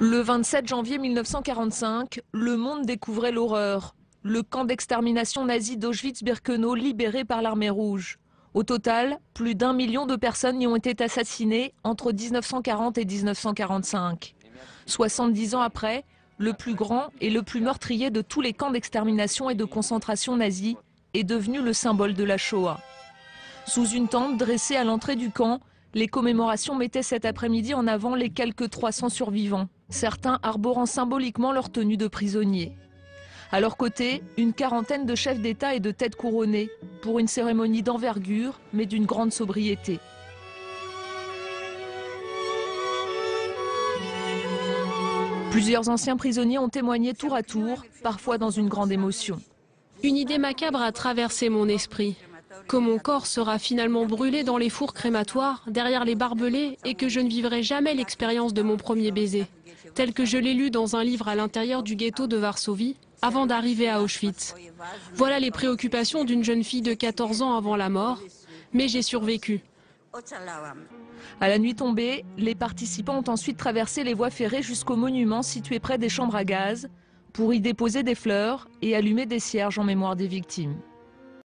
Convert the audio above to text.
Le 27 janvier 1945, le monde découvrait l'horreur. Le camp d'extermination nazi d'Auschwitz-Birkenau libéré par l'armée rouge. Au total, plus d'un million de personnes y ont été assassinées entre 1940 et 1945. 70 ans après, le plus grand et le plus meurtrier de tous les camps d'extermination et de concentration nazis est devenu le symbole de la Shoah. Sous une tente dressée à l'entrée du camp, les commémorations mettaient cet après-midi en avant les quelques 300 survivants, certains arborant symboliquement leur tenue de prisonniers. À leur côté, une quarantaine de chefs d'État et de têtes couronnées, pour une cérémonie d'envergure, mais d'une grande sobriété. Plusieurs anciens prisonniers ont témoigné tour à tour, parfois dans une grande émotion. Une idée macabre a traversé mon esprit. Que mon corps sera finalement brûlé dans les fours crématoires, derrière les barbelés, et que je ne vivrai jamais l'expérience de mon premier baiser, tel que je l'ai lu dans un livre à l'intérieur du ghetto de Varsovie, avant d'arriver à Auschwitz. Voilà les préoccupations d'une jeune fille de 14 ans avant la mort, mais j'ai survécu. À la nuit tombée, les participants ont ensuite traversé les voies ferrées jusqu'au monument situé près des chambres à gaz pour y déposer des fleurs et allumer des cierges en mémoire des victimes.